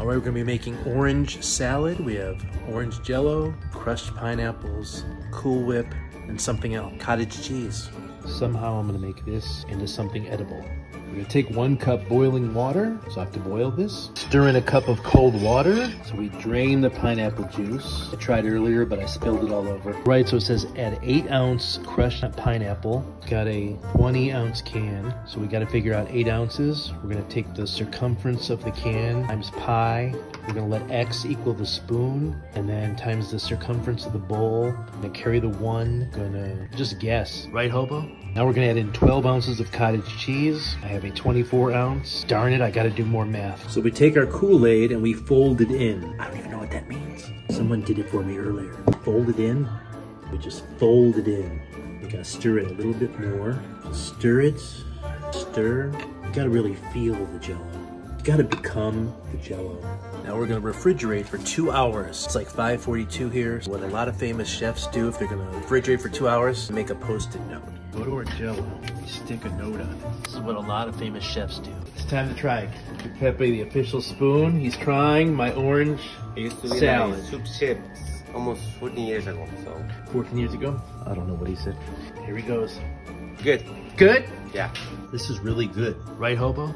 All right, we're gonna be making orange salad. We have orange jello, crushed pineapples, Cool Whip, and something else, cottage cheese. Somehow I'm gonna make this into something edible. We're gonna take one cup boiling water, so I have to boil this. Stir in a cup of cold water. So we drain the pineapple juice. I tried earlier, but I spilled it all over. Right, so it says add eight ounce crushed pineapple. Got a 20 ounce can, so we gotta figure out eight ounces. We're gonna take the circumference of the can times pi. We're gonna let X equal the spoon, and then times the circumference of the bowl. I'm gonna carry the one, gonna just guess. Right, Hobo? Now we're gonna add in 12 ounces of cottage cheese. I have a 24 ounce. Darn it, I gotta do more math. So we take our Kool-Aid and we fold it in. I don't even know what that means. Someone did it for me earlier. Fold it in. We just fold it in. We gotta stir it a little bit more. Stir it, stir. You gotta really feel the jello. You gotta become the jello. Now we're gonna refrigerate for two hours. It's like 542 here. What a lot of famous chefs do if they're gonna refrigerate for two hours, make a post-it note. Go to our jello, we stick a note on it. This is what a lot of famous chefs do. It's time to try it. Pepe, the official spoon. He's trying my orange It used to be Salad. my soup chip almost 14 years ago, so 14 years ago. I don't know what he said. Here he goes. good. Good? Yeah. This is really good. Right, Hobo?